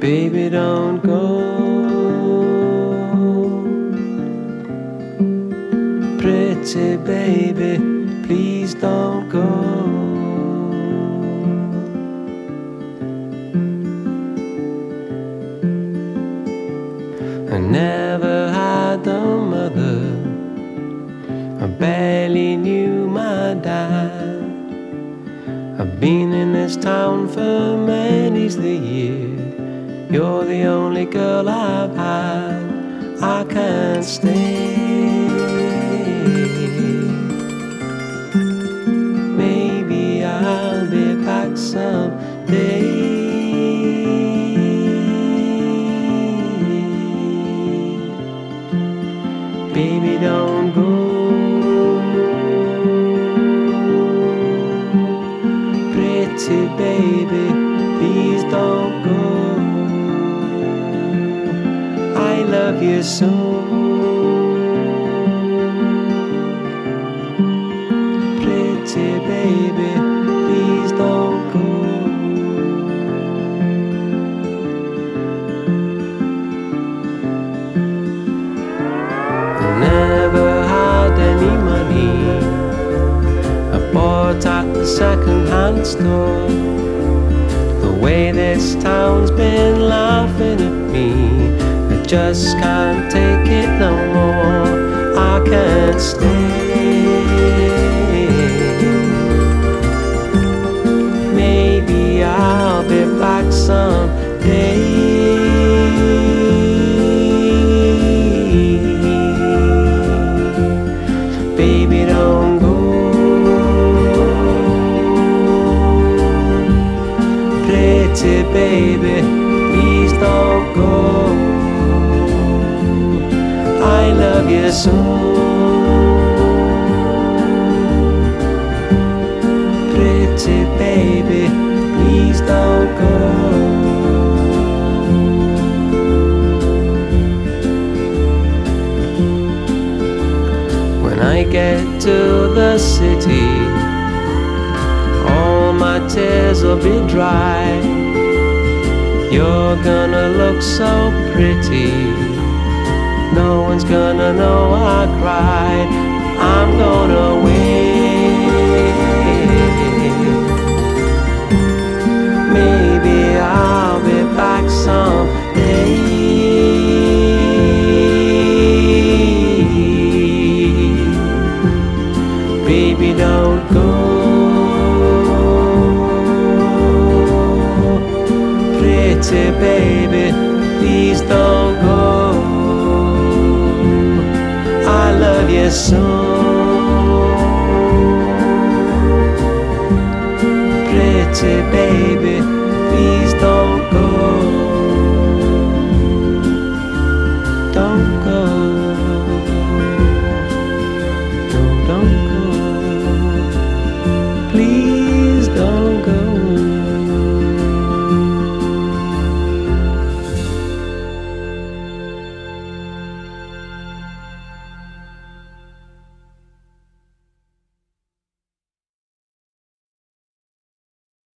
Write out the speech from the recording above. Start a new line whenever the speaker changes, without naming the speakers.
Baby, don't go. Pretty baby, please don't go. I never had a mother. I barely knew my dad. I've been in this town for many's the year. You're the only girl I've had. I can't stay. Maybe I'll be back someday. Baby, don't go. Pretty baby, please don't go. I love you so. Pretty baby, please don't go. I never had any money. I bought at the second-hand store. The way this town's been laughing at me, just can't take it no more. I can't stay. Maybe I'll be back someday. Baby, love so. Pretty baby, please don't go. When I get to the city, all my tears will be dry. You're gonna look so pretty. No one's gonna know I cried. I'm gonna wait. Maybe I'll be back someday. Baby, don't go. Pretty baby, please don't go. I love you so.